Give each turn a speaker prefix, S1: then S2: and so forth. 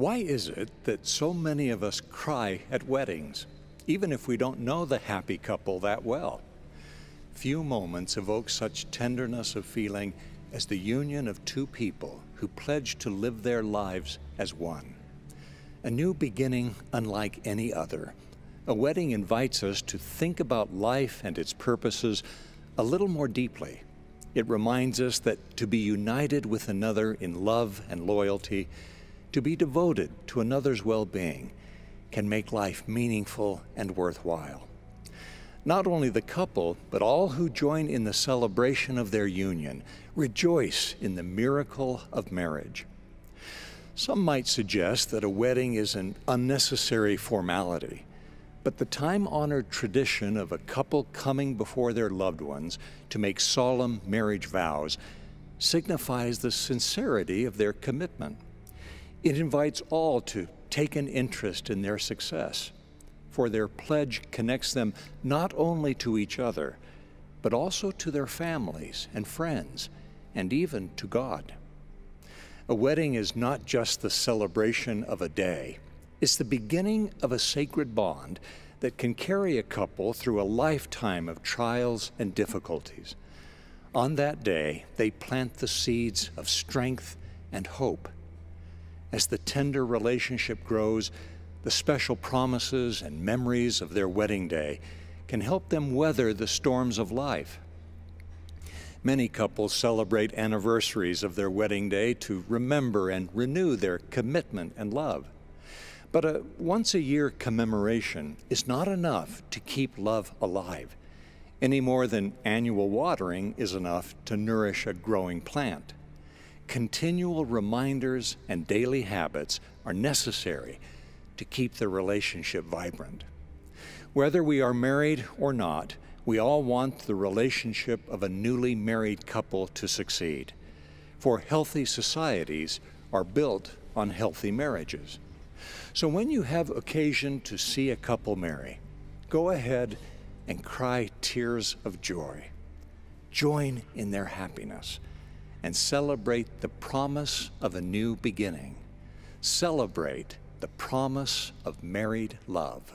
S1: Why is it that so many of us cry at weddings, even if we don't know the happy couple that well? Few moments evoke such tenderness of feeling as the union of two people who pledge to live their lives as one. A new beginning unlike any other. A wedding invites us to think about life and its purposes a little more deeply. It reminds us that to be united with another in love and loyalty to be devoted to another's well being can make life meaningful and worthwhile. Not only the couple, but all who join in the celebration of their union rejoice in the miracle of marriage. Some might suggest that a wedding is an unnecessary formality, but the time honored tradition of a couple coming before their loved ones to make solemn marriage vows signifies the sincerity of their commitment. It invites all to take an interest in their success, for their pledge connects them not only to each other, but also to their families and friends, and even to God. A wedding is not just the celebration of a day, it's the beginning of a sacred bond that can carry a couple through a lifetime of trials and difficulties. On that day, they plant the seeds of strength and hope as the tender relationship grows, the special promises and memories of their wedding day can help them weather the storms of life. Many couples celebrate anniversaries of their wedding day to remember and renew their commitment and love. But a once a year commemoration is not enough to keep love alive, any more than annual watering is enough to nourish a growing plant continual reminders and daily habits are necessary to keep the relationship vibrant. Whether we are married or not, we all want the relationship of a newly married couple to succeed. For healthy societies are built on healthy marriages. So when you have occasion to see a couple marry, go ahead and cry tears of joy. Join in their happiness and celebrate the promise of a new beginning. Celebrate the promise of married love.